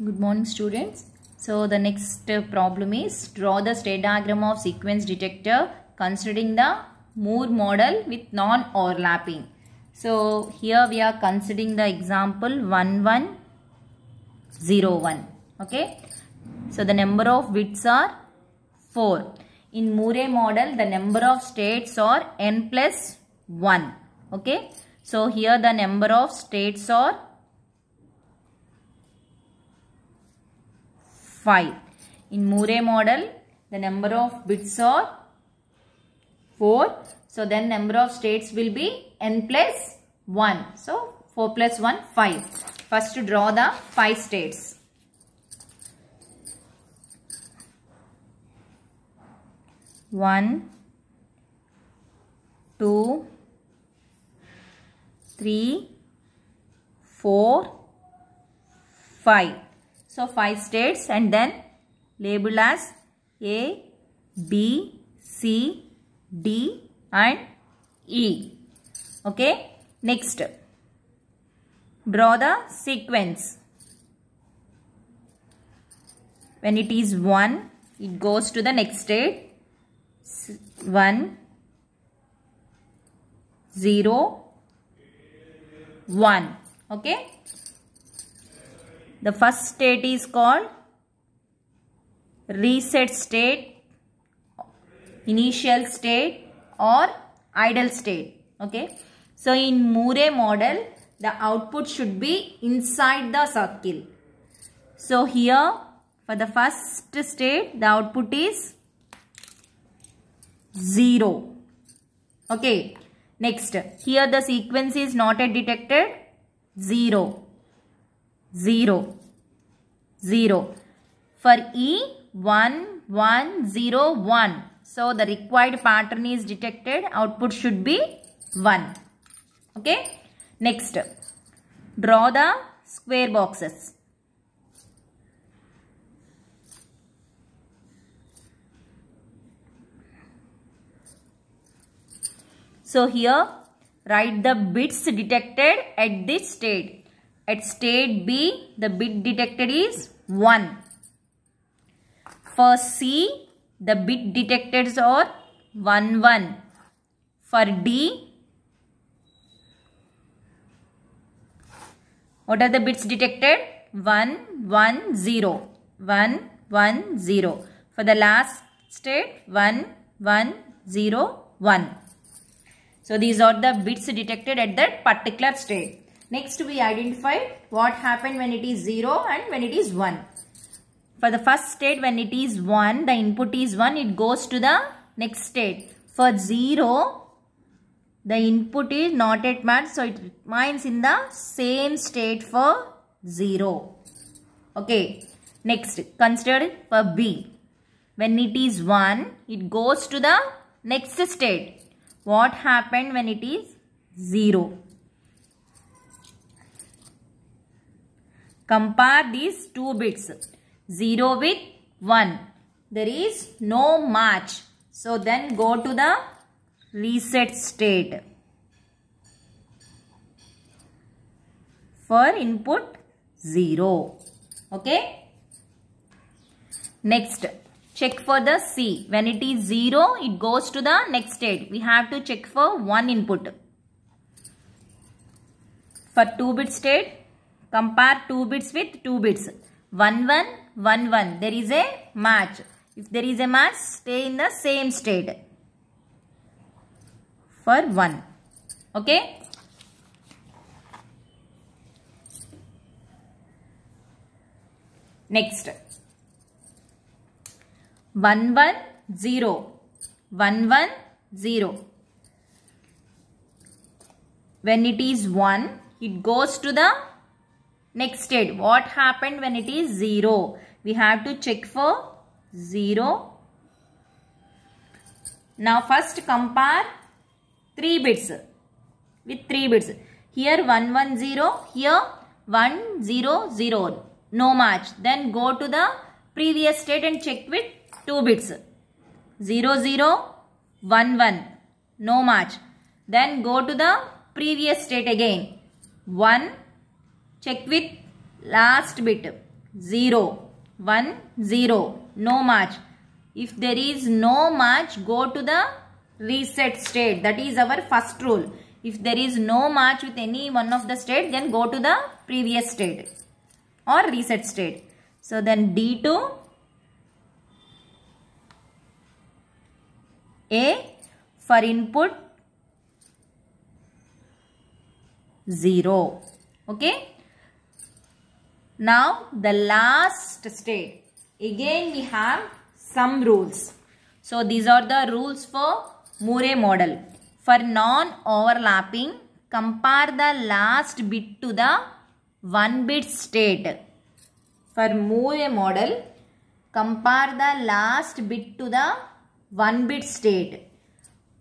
Good morning students. So the next uh, problem is draw the state diagram of sequence detector considering the Moore model with non-overlapping. So here we are considering the example 1101. Okay. So the number of bits are 4. In Moore model the number of states are n plus 1. Okay. So here the number of states are 5. In Moore model, the number of bits are 4. So then number of states will be n plus 1. So 4 plus 1, 5. First to draw the 5 states. One, two, three, four, five. So 5 states and then label as A, B, C, D and E. Okay. Next. Draw the sequence. When it is 1, it goes to the next state. 1, 0, 1. Okay. The first state is called reset state, initial state or idle state. Okay. So in Moore model, the output should be inside the circle. So here for the first state, the output is 0. Okay. Next, here the sequence is not detected 0. 0 0 for e 1 1 0 1 so the required pattern is detected. Output should be 1 okay? Next. Draw the square boxes. So here write the bits detected at this state at state B, the bit detected is 1. For C, the bit detected are 1, 1. For D, what are the bits detected? 1, 1, 0. 1, 1, 0. For the last state, 1, 1, 0, 1. So, these are the bits detected at that particular state. Next we identify what happened when it is 0 and when it is 1. For the first state when it is 1, the input is 1, it goes to the next state. For 0, the input is not yet matched, so it remains in the same state for 0. Okay. Next, consider for B. When it is 1, it goes to the next state. What happened when it is 0? Compare these two bits. 0 with 1. There is no match. So then go to the reset state. For input 0. Okay. Next. Check for the C. When it is 0, it goes to the next state. We have to check for one input. For 2 bit state, compare 2 bits with 2 bits. 1 1 1 1. There is a match. If there is a match, stay in the same state. For 1. Okay. Next. 1 1 0. 1 1 0. When it is 1, it goes to the Next state, what happened when it is 0? We have to check for 0. Now first compare 3 bits with 3 bits. Here 1, 1, 0. Here 1, 0, 0. No match. Then go to the previous state and check with 2 bits. 0, 0, 1, 1. No match. Then go to the previous state again. 1, check with last bit. 0 1 0 no match. If there is no match go to the reset state. That is our first rule. If there is no match with any one of the state then go to the previous state or reset state. So then d2 a for input 0 okay now the last state. Again we have some rules. So these are the rules for Moore model. For non overlapping compare the last bit to the one bit state. For Moore model compare the last bit to the one bit state.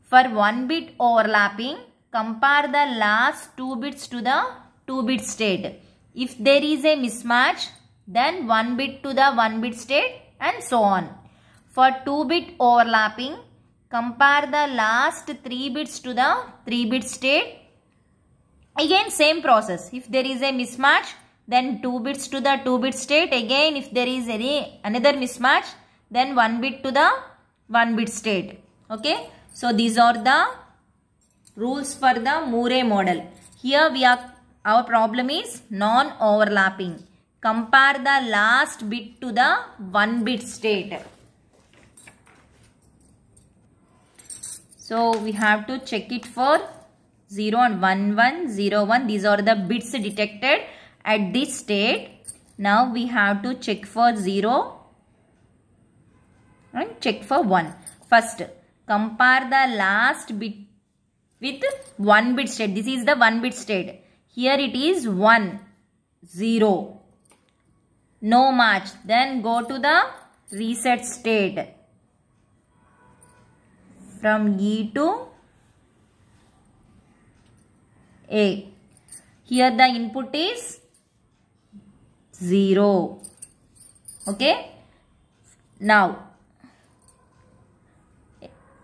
For one bit overlapping compare the last two bits to the two bit state if there is a mismatch then one bit to the one bit state and so on. For two bit overlapping compare the last three bits to the three bit state. Again same process. If there is a mismatch then 2 bits to the 2 bit state. Again if there is any another mismatch then 1 bit to the 1 bit state. Okay? So these are the rules for the Moore model. Here we are our problem is non overlapping compare the last bit to the 1 bit state. So we have to check it for 0 and 1 1 0 1 these are the bits detected at this state. Now we have to check for 0 and check for 1 first compare the last bit with 1 bit state. This is the 1 bit state here it is 1 0 no match then go to the reset state from E to A. Here the input is 0. Okay. Now,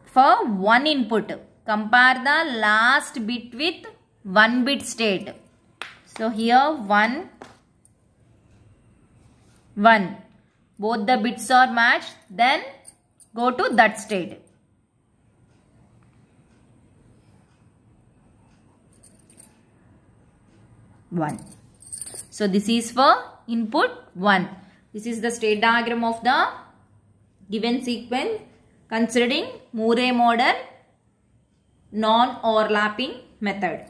for one input, compare the last bit with one bit state. So, here 1, 1. Both the bits are matched. Then, go to that state. one. So this is for input 1. This is the state diagram of the given sequence considering Moore model non-overlapping method.